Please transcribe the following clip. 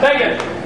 Second.